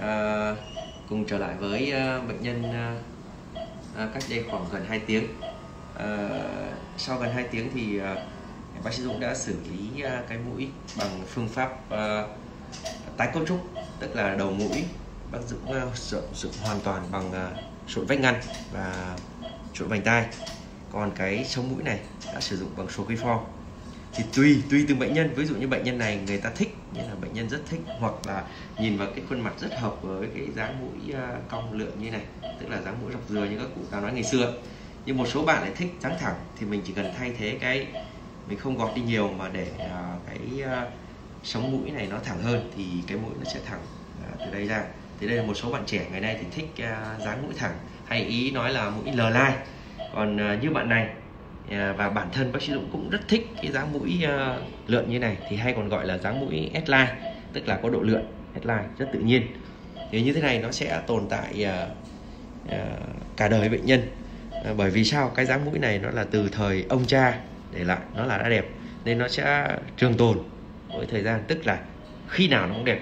à, cùng trở lại với à, bệnh nhân à, cách đây khoảng gần 2 tiếng. À, sau gần 2 tiếng thì à, bác sĩ Dũng đã xử lý à, cái mũi bằng phương pháp à, tái cấu trúc tức là đầu mũi. Bác Dũng dựng hoàn toàn bằng à, sụn vách ngăn và sụn vành tai. Còn cái sống mũi này đã sử dụng bằng số quy form thì tùy tùy từng bệnh nhân. Ví dụ như bệnh nhân này người ta thích như là bệnh nhân rất thích, hoặc là nhìn vào cái khuôn mặt rất hợp với cái dáng mũi à, cong lượn như này, tức là dáng mũi dọc dừa như các cụ ta nói ngày xưa. Nhưng một số bạn lại thích dáng thẳng, thì mình chỉ cần thay thế cái, mình không gọt đi nhiều mà để à, cái à, sống mũi này nó thẳng hơn thì cái mũi nó sẽ thẳng từ đây ra. Thì đây là một số bạn trẻ ngày nay thì thích dáng mũi thẳng, hay ý nói là mũi lờ lai. Còn như bạn này Ờ, và bản thân bác sĩ Dũng cũng rất thích cái dáng mũi ờ, lượn như này thì hay còn gọi là dáng mũi S-line tức là có độ lượn S-line rất tự nhiên. Thì như thế này nó sẽ tồn tại ờ, cả đời bệnh nhân. Bởi vì sao? Cái dáng mũi này nó là từ thời ông cha để lại nó là đã đẹp nên nó sẽ trường tồn với thời gian tức là khi nào nó cũng đẹp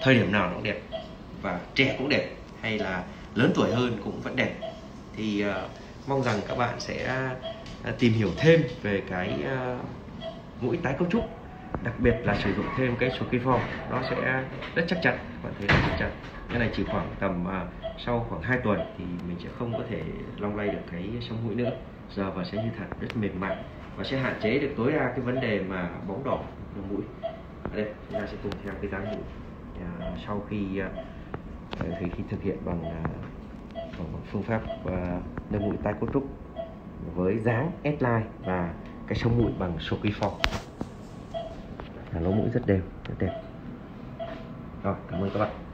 thời điểm nào nó cũng đẹp và trẻ cũng đẹp hay là lớn tuổi hơn cũng vẫn đẹp. Thì uh, mong rằng các bạn sẽ À, tìm hiểu thêm về cái à, mũi tái cấu trúc đặc biệt là sử dụng thêm cái số form nó sẽ rất chắc chắn bạn thấy rất chắc chắn. Cái này chỉ khoảng tầm à, sau khoảng 2 tuần thì mình sẽ không có thể long lay được cái sống mũi nữa. Giờ và sẽ như thật rất mềm mại và sẽ hạn chế được tối đa cái vấn đề mà bóng đỏ đường mũi. Ở đây chúng ta sẽ cùng theo cái dáng mũi à, sau khi à, khi, khi thực hiện bằng, à, bằng phương pháp à, nâng mũi tái cấu trúc với dáng S-line và cái sống mũi bằng Soki Form là lỗ mũi rất đều, rất đẹp. Rồi, cảm ơn các bạn.